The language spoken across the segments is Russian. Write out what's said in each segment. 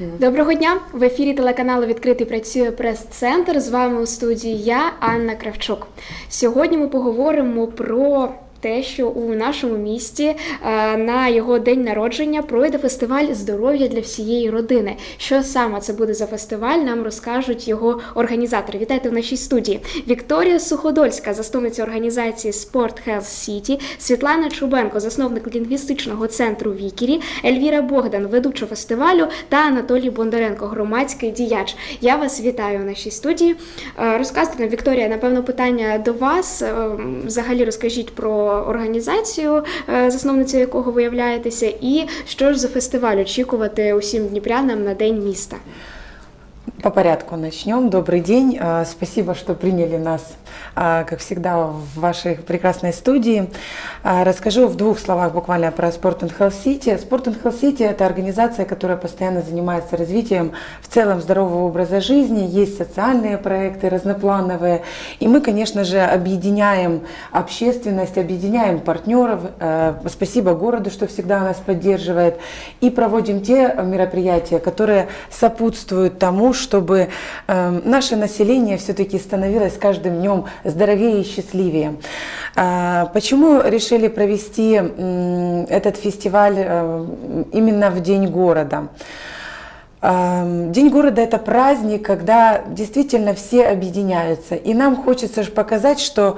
Доброго дня! В ефірі телеканалу Відкритий працює прес-центр. З вами у студії я, Анна Кравчук. Сьогодні ми поговоримо про те, що у нашому місті е, на його день народження пройде фестиваль здоров'я для всієї родини. Що саме це буде за фестиваль? Нам розкажуть його організатори. Вітайте в нашій студії. Вікторія Суходольська, засновниця організації Sport Health City, Світлана Чубенко, засновник лінгвістичного центру Вікірі, Ельвіра Богдан, ведуча фестивалю, та Анатолій Бондаренко, громадський діяч. Я вас вітаю в нашій студії. Е, розказуйте нам, Вікторія, напевно, питання до вас. Е, взагалі розкажіть про організацію, е, засновницею якого ви являєтеся, і що ж за фестиваль очікувати усім дніпрянам на день міста. По порядку начнем. Добрый день. Э, спасибо, что приняли нас, э, как всегда, в вашей прекрасной студии. Э, расскажу в двух словах буквально про Sport and Health City. Sport and Health City – это организация, которая постоянно занимается развитием в целом здорового образа жизни. Есть социальные проекты разноплановые. И мы, конечно же, объединяем общественность, объединяем партнеров. Спасибо городу, что всегда нас поддерживает. И проводим те мероприятия, которые сопутствуют тому, чтобы э, наше население все-таки становилось каждым днем здоровее и счастливее. Э, почему решили провести э, этот фестиваль э, именно в День города? День города – это праздник, когда действительно все объединяются. И нам хочется же показать, что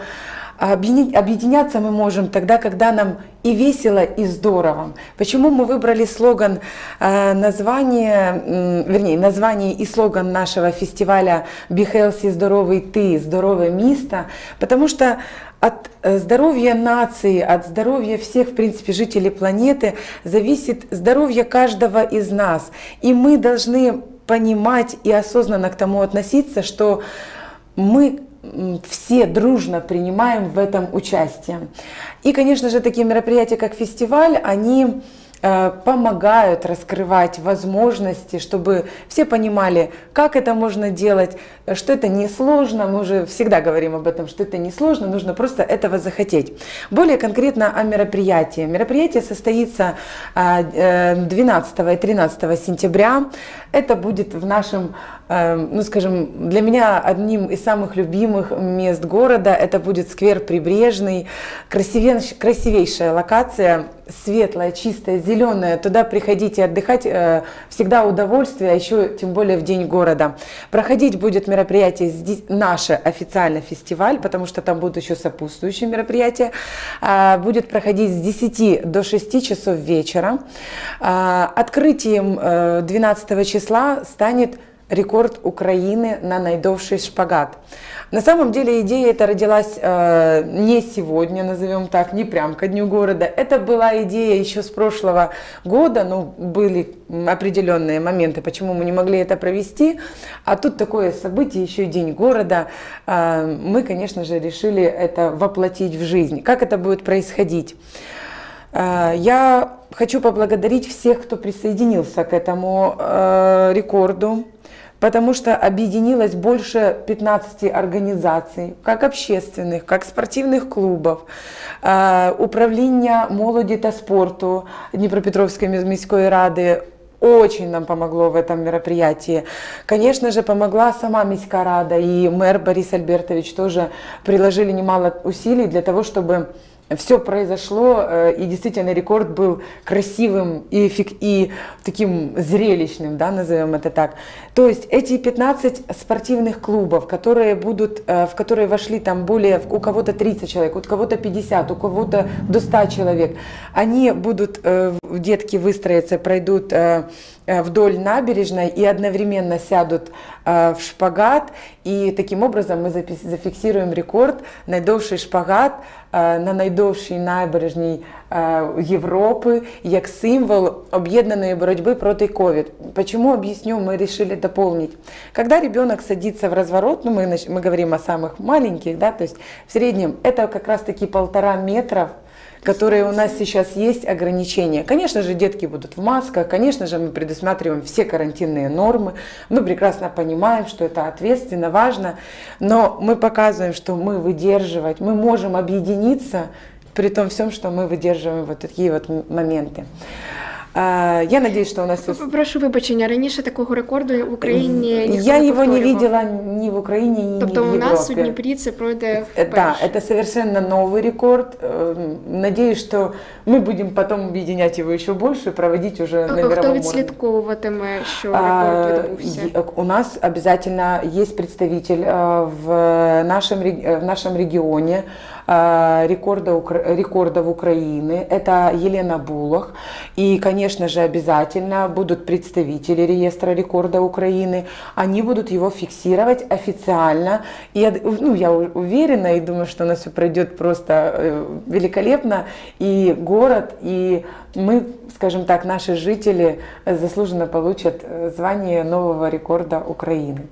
Объединяться мы можем тогда, когда нам и весело, и здорово. Почему мы выбрали слоган, э, название, вернее, название и слоган нашего фестиваля «Be healthy, здоровый ты, здоровое место», потому что от э, здоровья нации, от здоровья всех, в принципе, жителей планеты зависит здоровье каждого из нас. И мы должны понимать и осознанно к тому относиться, что мы все дружно принимаем в этом участие. И, конечно же, такие мероприятия, как фестиваль, они Э, помогают раскрывать возможности, чтобы все понимали, как это можно делать, что это несложно. Мы уже всегда говорим об этом, что это несложно, нужно просто этого захотеть. Более конкретно о мероприятии. Мероприятие состоится 12 э, и 13 сентября. Это будет в нашем, э, ну скажем, для меня одним из самых любимых мест города. Это будет сквер Прибрежный, красивейшая локация, светлая, чистая, зеленая, туда приходите отдыхать, э, всегда удовольствие, а еще тем более в День города. Проходить будет мероприятие, здесь, наше официальный фестиваль, потому что там будут еще сопутствующие мероприятия, а, будет проходить с 10 до 6 часов вечера. А, открытием 12 э, числа станет рекорд Украины на найдовший шпагат. На самом деле идея эта родилась э, не сегодня, назовем так, не прям ко дню города. Это была идея еще с прошлого года, но были определенные моменты, почему мы не могли это провести. А тут такое событие, еще и день города. Э, мы, конечно же, решили это воплотить в жизнь. Как это будет происходить? Э, я хочу поблагодарить всех, кто присоединился к этому э, рекорду потому что объединилось больше 15 организаций, как общественных, как спортивных клубов, э, управління молоді та спорту Дніпропетровської міської ради, очень нам помогло в этом мероприятии. Конечно же, помогла сама Миська Рада и мэр Борис Альбертович тоже приложили немало усилий для того, чтобы все произошло, э, и действительно рекорд был красивым и, эффект, и таким зрелищным, да, назовем это так. То есть эти 15 спортивных клубов, которые будут, э, в которые вошли там более, у кого-то 30 человек, у кого-то 50, у кого-то до 100 человек, они будут, э, детки выстроятся, пройдут вдоль набережной и одновременно сядут в шпагат, и таким образом мы зафиксируем рекорд, найдовший шпагат на найдовшій набережній Європи як символ объединенной борьбы против COVID. Почему, объясню, мы решили дополнить. Когда ребенок садится в разворот, ну мы, мы говорим о самых маленьких, да, то есть в среднем это как раз таки полтора метров, которые у нас сейчас есть ограничения. Конечно же, детки будут в масках, конечно же, мы предусматриваем все карантинные нормы, мы прекрасно понимаем, что это ответственно, важно, но мы показываем, что мы выдерживать, мы можем объединиться при том всем, что мы выдерживаем вот такие вот моменты. А, я надеюсь, что у нас все... Прошу вибачення, раніше такого рекорду в Україні ніхто Я не его не повторював. видела ни в Украине, ни, Тобто ни в у нас у Европе. Дніпрі це пройде Э, Да, вперше. это совершенно новый рекорд. Эм, Надеюсь, что мы будем потом объединять его еще больше, проводить уже на А мировом Хто уровне. відслідковуватиме, що А, рекорд відбувся? е- У нас обязательно есть представитель а, в нашем, рег- э, в нашем регионе а, рекорда, Укра- рекордов Украины. Это Елена Булах. И, конечно же, обязательно будут представители реестра рекорда Украины. Они будут его фиксировать официально. И ну, я уверена и думаю, что у нас все пройдет просто э, великолепно. И город, и мы, скажем так, наши жители э, заслуженно получат э, звание нового рекорда Украины.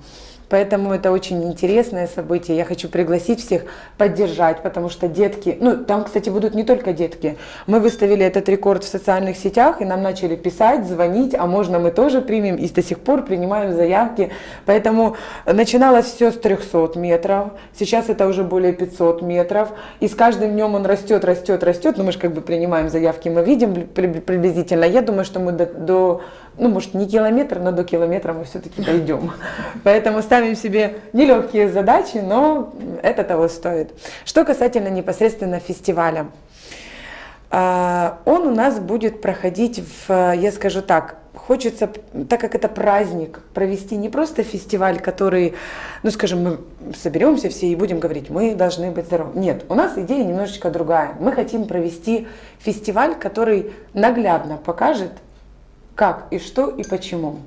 Поэтому это очень интересное событие. Я хочу пригласить всех поддержать, потому что детки, ну там, кстати, будут не только детки. Мы выставили этот рекорд в социальных сетях, и нам начали писать, звонить, а можно мы тоже примем, и до сих пор принимаем заявки. Поэтому начиналось все с 300 метров, сейчас это уже более 500 метров, и с каждым днем он растет, растет, растет. Ну мы же как бы принимаем заявки, мы видим при- приблизительно. Я думаю, что мы до, до ну, может, не километр, но до километра мы все-таки дойдем. Поэтому ставим себе нелегкие задачи, но это того стоит. Что касательно непосредственно фестиваля. А, Он у нас будет проходить в, я скажу так, хочется, так как это праздник, провести не просто фестиваль, который, ну скажем, мы соберемся все и будем говорить, мы должны быть здоровы. Нет, у нас идея немножечко другая. Мы хотим провести фестиваль, который наглядно покажет, как и что и почему.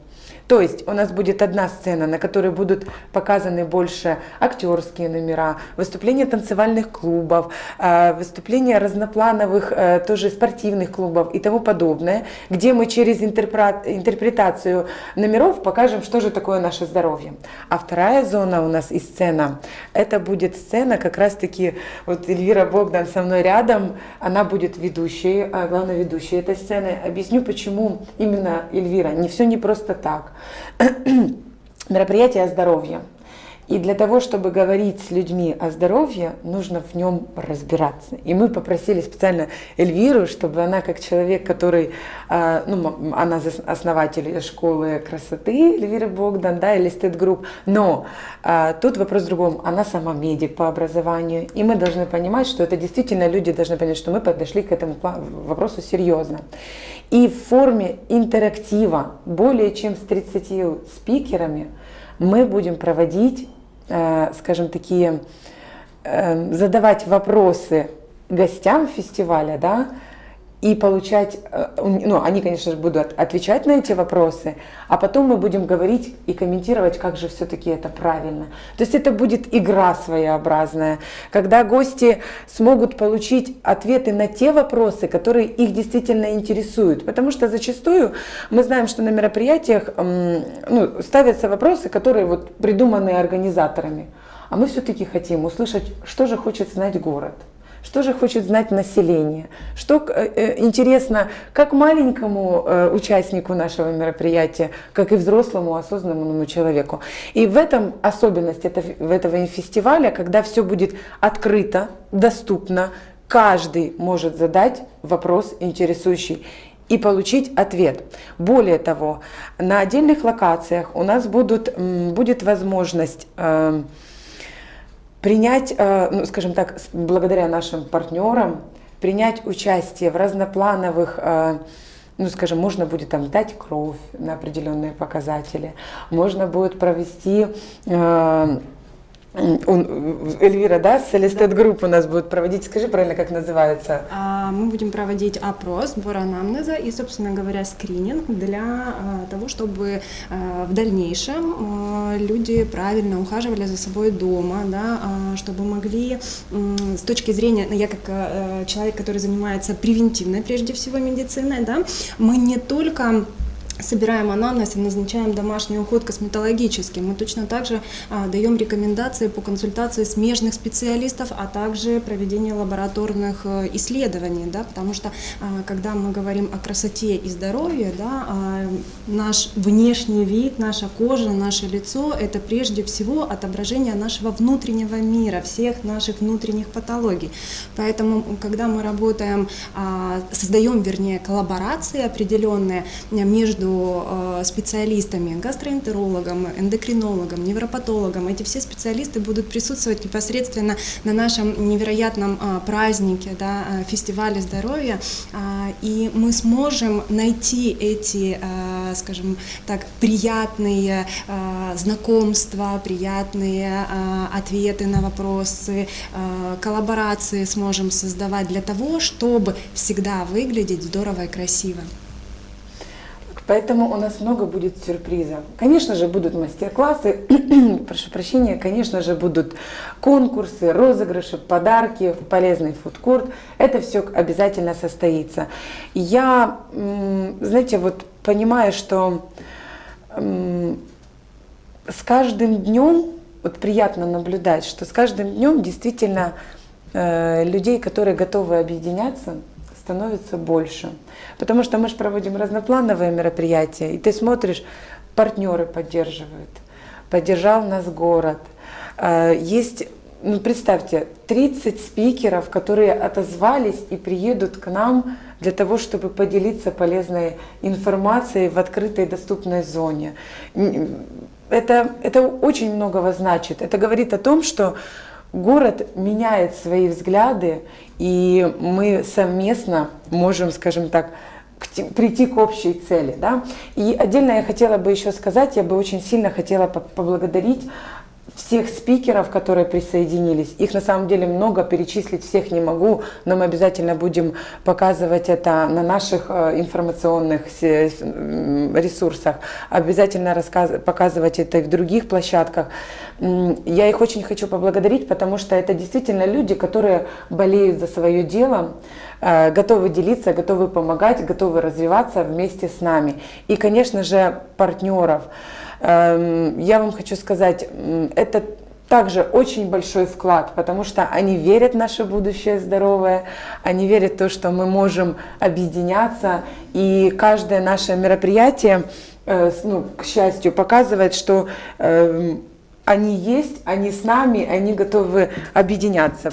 То есть у нас будет одна сцена, на которой будут показаны больше актерские номера, выступления танцевальных клубов, э, выступления разноплановых э, тоже спортивных клубов и тому подобное, где мы через интерпретацию номеров покажем, что же такое наше здоровье. А вторая зона у нас и сцена, это будет сцена как раз-таки, вот Эльвира Богдан со мной рядом, она будет ведущей, а, главной ведущей этой сцены. Объясню, почему именно Эльвира. Не все не просто так. Мероприятие о здоровье. И для того, чтобы говорить с людьми о здоровье, нужно в нем разбираться. И мы попросили специально Эльвиру, чтобы она, как человек, который, а, ну, она основатель школы красоты Эльвира Богдан, да, или Group, но а, тут вопрос в другом. Она сама медик по образованию, и мы должны понимать, что это действительно люди должны понять, что мы подошли к этому вопросу серьезно. И в форме интерактива более чем с 30 спикерами мы будем проводить, скажем, такие, э, задавать вопросы гостям фестиваля, да, и получать, э, ну, они, конечно же, будут отвечать на эти вопросы, а потом мы будем говорить и комментировать, как же все-таки это правильно. То есть это будет игра своеобразная, когда гости смогут получить ответы на те вопросы, которые их действительно интересуют. Потому что зачастую мы знаем, что на мероприятиях ну, ставятся вопросы, которые вот придуманы организаторами. А мы все-таки хотим услышать, что же хочет знать город. Что же хочет знать население? Что э, э, интересно как маленькому э, участнику нашего мероприятия, как и взрослому осознанному человеку. И в этом особенность это- этого фестиваля, когда все будет открыто, доступно, каждый может задать вопрос интересующий и получить ответ. Более того, на отдельных локациях у нас будут, будет возможность эм, принять, э, ну, скажем так, благодаря нашим партнерам, принять участие в разноплановых, э, ну, скажем, можно будет там сдать кровь на определенные показатели, можно будет провести э, он- Эльвира, да, Celestet Group у нас будет проводить, скажи правильно, как называется? А, Мы будем проводить опрос, сбор анамнеза и, собственно говоря, скрининг для а, того, чтобы а, в дальнейшем люди правильно ухаживали за собой дома, да, чтобы могли с точки зрения, ну, я как человек, который занимается превентивной прежде всего медициной, да, мы не только собираем анамнез и назначаем домашний уход косметологический. Мы точно так же а, даем рекомендации по консультации смежных специалистов, а также проведение лабораторных а, исследований, да, потому что а, когда мы говорим о красоте и здоровье, да, а, наш внешний вид, наша кожа, наше лицо – это прежде всего отображение нашего внутреннего мира, всех наших внутренних патологий. Поэтому, когда мы работаем, а, создаем, вернее, коллаборации определенные между Э, специалистами, гастроэнтерологом, эндокринологом, невропатологом. Эти все специалисты будут присутствовать непосредственно на нашем невероятном а, празднике, да, а, фестивале здоровья, а, и мы сможем найти эти, скажем так, приятные знакомства, приятные ответы на вопросы, коллаборации сможем создавать для того, чтобы всегда выглядеть здорово и красиво. Поэтому у нас много будет сюрпризов. Конечно же, будут мастер-классы, прошу прощения, конечно же, будут конкурсы, розыгрыши, подарки, полезный фудкорт. Это все обязательно состоится. Я, знаете, вот понимаю, что с каждым днем, вот приятно наблюдать, что с каждым днем действительно э, людей, которые готовы объединяться, становится больше. Потому что мы же проводим разноплановые мероприятия, и ты смотришь, партнеры поддерживают, поддержал нас город. А, есть, ну представьте, 30 спикеров, которые отозвались и приедут к нам для того, чтобы поделиться полезной информацией в открытой доступной зоне. Это, это очень многого значит. Это говорит о том, что город меняет свои взгляды, и мы совместно можем, скажем так, прийти к общей цели. Да? И отдельно я хотела бы еще сказать, я бы очень сильно хотела поблагодарить всех спикеров, которые присоединились. Их на самом деле много, перечислить всех не могу, но мы обязательно будем показывать это на наших э, информационных ресурсах, обязательно показывать это и в других площадках. Я их очень хочу поблагодарить, потому что это действительно люди, которые болеют за свое дело, э, готовы делиться, готовы помогать, готовы развиваться вместе с нами. И, конечно же, партнеров. Эм, я вам хочу сказать, это также очень большой вклад, потому что они верят в наше будущее здоровое, они верят в то, что мы можем объединяться, и каждое наше мероприятие, э, ну, к счастью, показывает, что эм, они есть, они с нами, они готовы объединяться.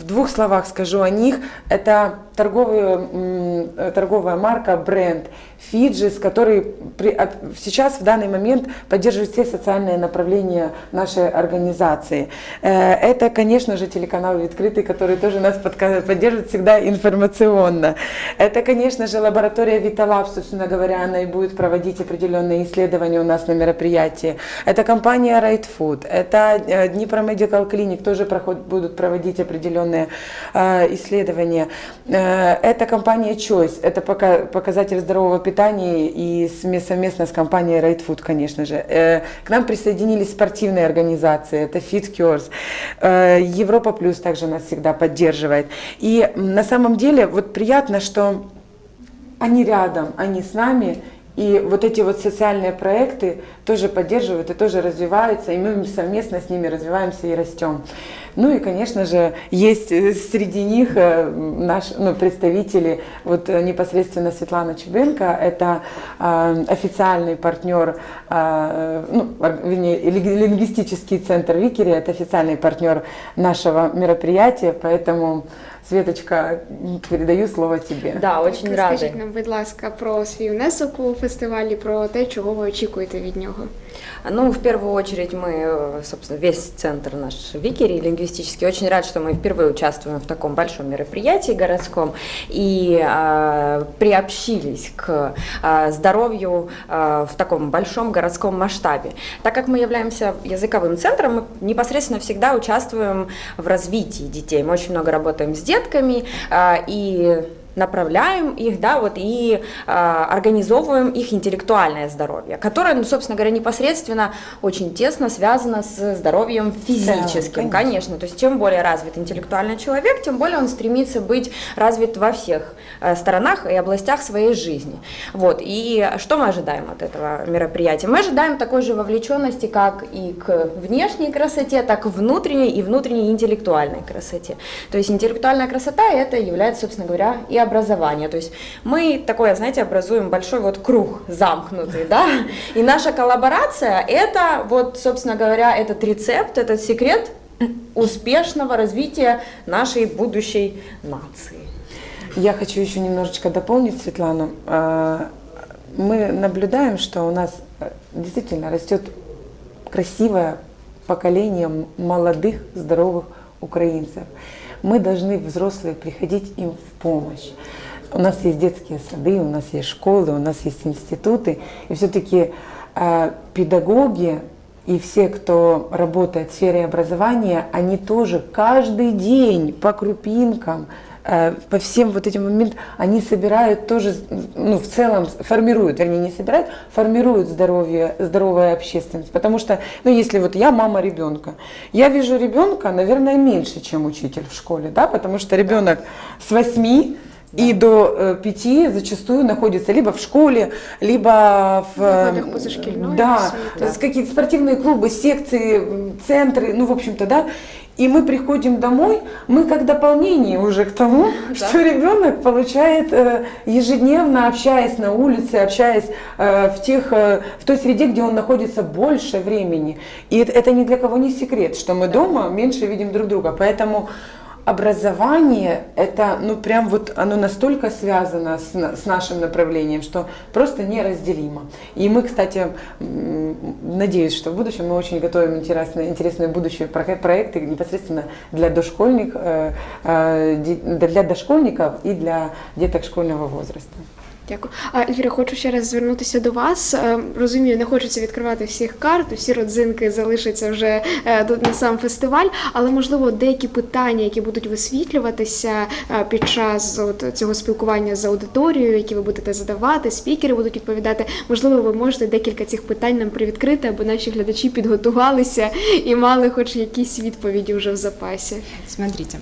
В двух словах скажу о них. Это торговая, торговая марка, бренд Фиджис, который при, сейчас в данный момент поддерживает все социальные направления нашей организации. Э, это, конечно же, телеканал «Открытый», который тоже нас поддерживает всегда информационно. Это, конечно же, лаборатория Виталаб, собственно говоря, она и будет проводить определенные исследования у нас на мероприятии. Это компания Right Food, это э, Днепро Medical Clinic, тоже проход, будут проводить определенные э, исследования. Это компания Choice, это показатель здорового питания и совместно с компанией Right Food, конечно же. Э, к нам присоединились спортивные организации, это Fit Cures, э, Европа Плюс также нас всегда поддерживает. И на самом деле вот приятно, что они рядом, они с нами, и вот эти вот социальные проекты тоже поддерживают и тоже развиваются, и мы совместно с ними развиваемся и растем. Ну и, конечно же, есть э, среди них э, наш, ну, представители, вот э, непосредственно Светлана Чубенко, это э, официальный партнер, э, ну, вернее, лингвистический центр Викери, это официальный партнер нашего мероприятия, поэтому Светочка, передаю слово тебе. Да, очень рада. Скажіть нам, будь ласка, про свій внесок у фестивалі, про те, чого ви очікуєте від нього. Ну, в первую очередь мы, собственно, весь центр наш Викери лингвистический. Очень рад, что мы впервые участвуем в таком большом мероприятии городском и э, приобщились к э, здоровью э, в таком большом городском масштабе. Так как мы являемся языковым центром, мы непосредственно всегда участвуем в развитии детей. Мы очень много работаем с детками э, и направляем их, да, вот и э, организовываем их интеллектуальное здоровье, которое, ну, собственно говоря, непосредственно очень тесно связано с здоровьем физическим, да, конечно. конечно. То есть чем более развит интеллектуальный человек, тем более он стремится быть развит во всех э, сторонах и областях своей жизни. Вот. И что мы ожидаем от этого мероприятия? Мы ожидаем такой же вовлеченности, как и к внешней красоте, так и внутренней и внутренней интеллектуальной красоте. То есть интеллектуальная красота это является, собственно говоря, и образование. То есть мы такое, знаете, образуем большой вот круг замкнутый, да, и наша коллаборация это вот, собственно говоря, этот рецепт, этот секрет успешного развития нашей будущей нации. Я хочу еще немножечко дополнить Светлану. А, мы наблюдаем, что у нас э, действительно растет красивое поколение молодых, здоровых украинцев. Мы должны, взрослые, приходить им в помощь. У нас есть детские сады, у нас есть школы, у нас есть институты. И все-таки э, педагоги и все, кто работает в сфере образования, они тоже каждый день по крупинкам по всем вот этим моментам, они собирают тоже, ну, в целом формируют, вернее, не собирают, формируют здоровье, здоровая общественность. Потому что, ну, если вот я мама ребенка, я вижу ребенка, наверное, меньше, чем учитель в школе, да, потому что ребенок с 8 да. и до э, пяти зачастую находится либо в школе, либо в... Э, да, да. какие-то спортивные клубы, секции, центры, ну, в общем-то, да, и мы приходим домой, мы как дополнение уже к тому, да. что ребенок получает э, ежедневно, общаясь на улице, общаясь э, в, тех, в той среде, где он находится больше времени. И это, это ни для кого не секрет, что мы дома меньше видим друг друга. Поэтому образование, это, ну, прям вот оно настолько связано с, с нашим направлением, что просто неразделимо. И мы, кстати, надеюсь, что в будущем мы очень готовим интересные, интересные будущие проекты непосредственно для дошкольников, э, э, для дошкольников и для деток школьного возраста. Дякую. А Ельвіра, хочу ще раз звернутися до вас. Е, розумію, не хочеться відкривати всіх карт, всі родзинки залишаться вже е, на сам фестиваль, але можливо деякі питання, які будуть висвітлюватися е, під час от цього спілкування з аудиторією, які ви будете задавати, спікери будуть відповідати. Можливо, ви можете декілька цих питань нам привідкрити, аби наші глядачі підготувалися і мали хоч якісь відповіді вже в запасі. Смотрите,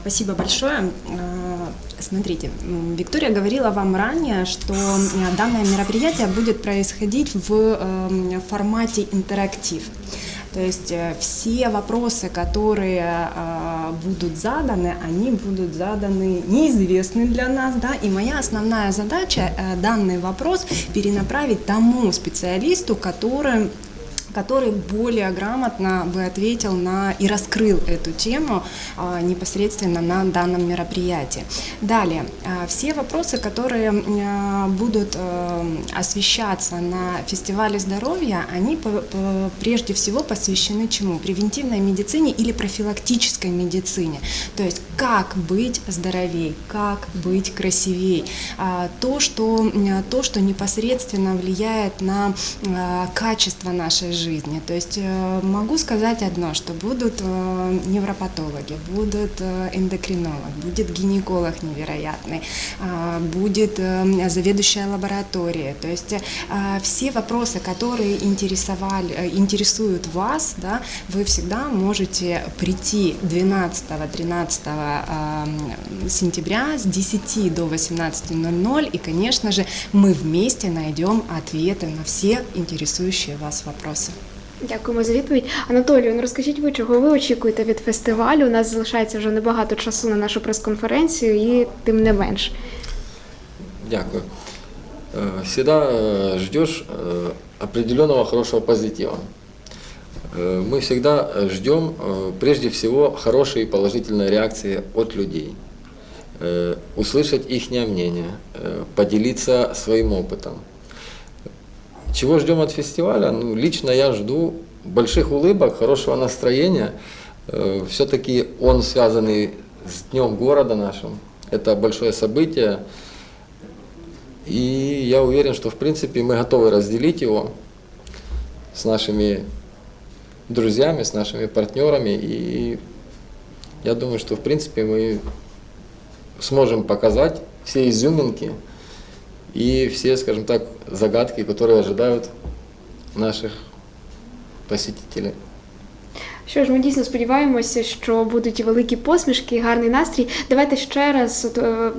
спасибо большое. Смотрите, Виктория говорила вам ранее, что э, данное мероприятие будет происходить в эм, формате интерактив. То есть э, все вопросы, которые э, будут заданы, они будут заданы неизвестны для нас, да, и моя основная задача данный вопрос перенаправить тому специалисту, который который более грамотно бы ответил на и раскрыл эту тему а, непосредственно на данном мероприятии. Далее, а, все вопросы, которые а, будут освещаться на фестивале здоровья, они прежде всего посвящены чему? Превентивной медицине или профилактической медицине. То есть как быть здоровей, как быть красивей. То, что, то, что непосредственно влияет на качество нашей жизни жизни. То есть э, могу сказать одно, что будут э, невропатологи, будут э, эндокринолог, будет гинеколог невероятный, будет заведующая лаборатория. То есть все вопросы, которые интересовали, интересуют вас, да, вы всегда можете прийти 12-13 сентября с 10 до 18.00 и, конечно же, мы вместе найдем ответы на все интересующие вас вопросы. Дякуємо за відповідь. Анатолію, ну розкажіть ви, чого ви очікуєте від фестивалю? У нас залишається вже небагато часу на нашу прес-конференцію, і тим не менш. Дякую. Э, всегда э, ждешь э, определенного хорошего позитива. Мы всегда ждем прежде всего хорошей и положительной реакции от людей. Услышать их мнение, поделиться своим опытом. Чего ждем от фестиваля? Ну, лично я жду больших улыбок, хорошего настроения. Э, Все-таки он связанный с Днем города нашим. Это большое событие. И я уверен, что в принципе мы готовы разделить его с нашими друзьями, с нашими партнерами. И я думаю, что в принципе мы сможем показать все изюминки и все, скажем так, загадки, которые ожидают наших посетителей. Що ж, ми дійсно сподіваємося, що будуть великі посмішки, і гарний настрій. Давайте ще раз от, е,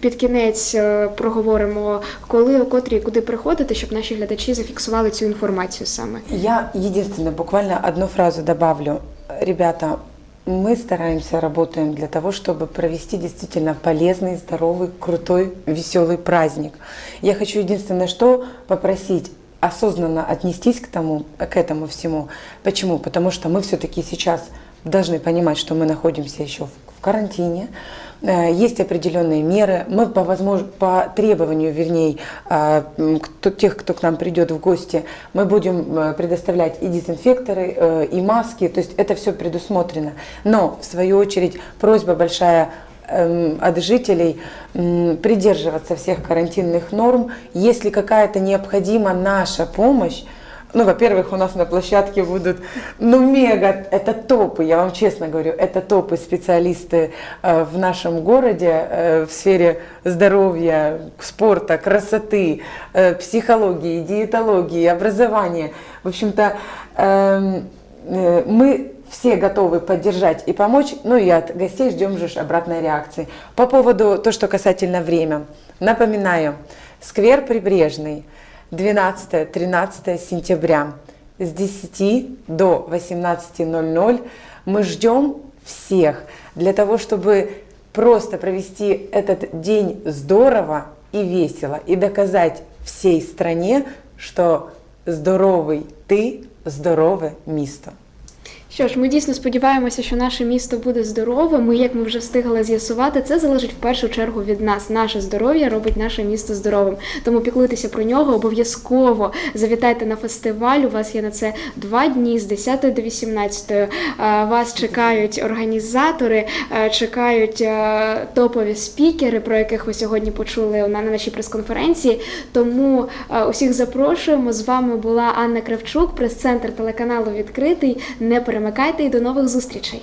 під кінець е, проговоримо, коли, о котрій, куди приходити, щоб наші глядачі зафіксували цю інформацію саме. Я единственное, буквально одну фразу добавлю. Ребята, мы стараемся, работаем для того, чтобы провести действительно полезный, здоровый, крутой, веселый праздник. Я хочу единственное, что попросить осознанно отнестись к тому, к этому всему. Почему? Потому что мы все-таки сейчас должны понимать, что мы находимся еще в карантине, Э, есть определенные меры. Мы по, возмож... по требованию, вернее, э, кто, тех, кто к нам придет в гости, мы будем э, предоставлять и дезинфекторы, и маски, то есть это все предусмотрено. Но, в свою очередь, просьба большая эм, от жителей придерживаться всех карантинных норм. Если какая-то необходима наша помощь, ну, во-первых, у нас на площадке будут, ну, мега, это топы, я вам честно говорю, это топы специалисты э, в нашем городе э, в сфере здоровья, спорта, красоты, э, психологии, диетологии, образования. В общем-то, э, э, мы все готовы поддержать и помочь, ну и от гостей ждем же обратной реакции. По поводу то, что касательно время. Напоминаю, сквер Прибрежный – 12-13 сентября с 10 до 18.00 мы ждем всех для того, чтобы просто провести этот день здорово и весело и доказать всей стране, что здоровый ты, здорове місто. Що ж, ми дійсно сподіваємося, що наше місто буде здоровим. І як ми вже встигли з'ясувати, це залежить в першу чергу від нас. Наше здоров'я робить наше місто здоровим. Тому піклуйтеся про нього, обов'язково завітайте на фестиваль. У вас є на це два дні з 10 до 18. Е, вас чекають організатори, чекають топові спікери, про яких ви сьогодні почули на нашій прес-конференції. Тому усіх запрошуємо. З вами була Анна Кравчук, прес-центр телеканалу відкритий. Не перемагайте перемикайте і до нових зустрічей.